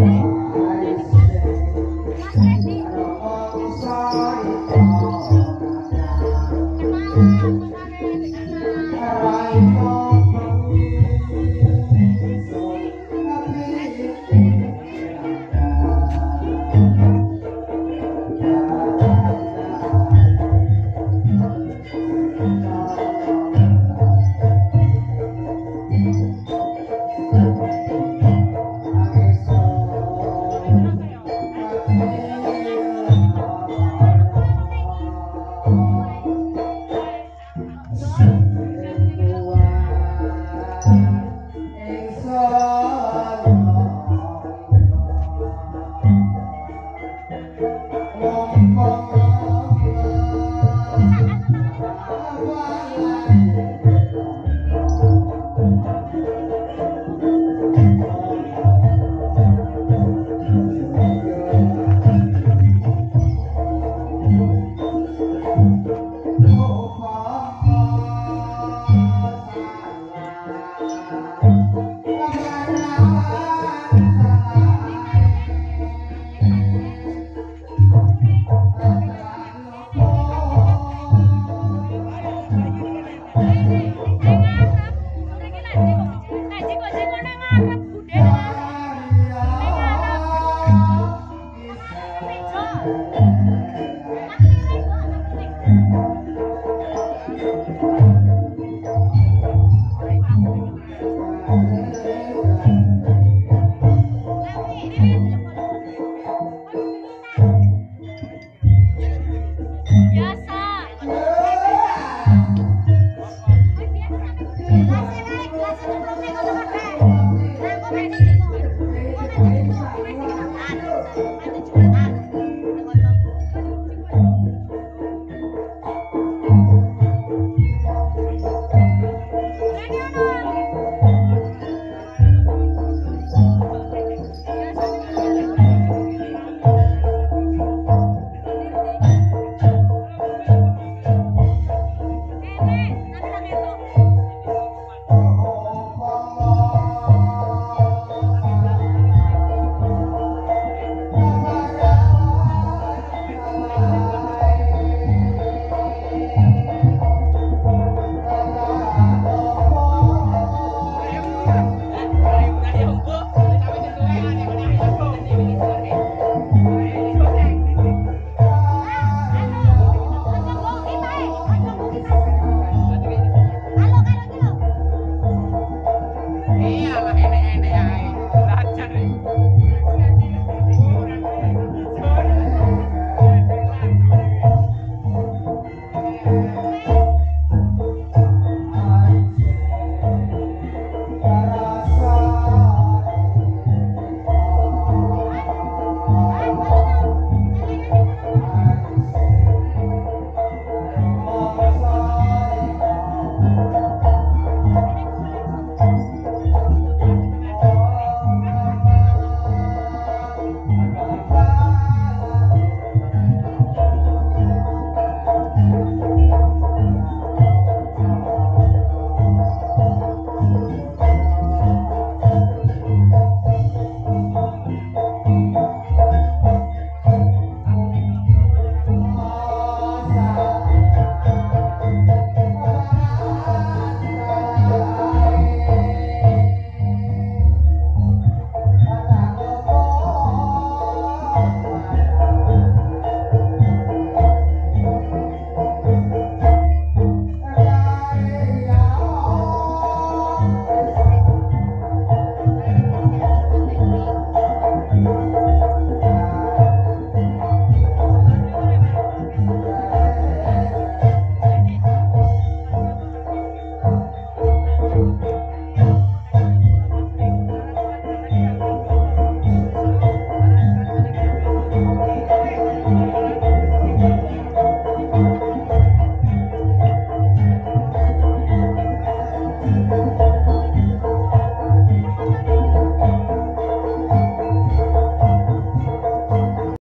Mas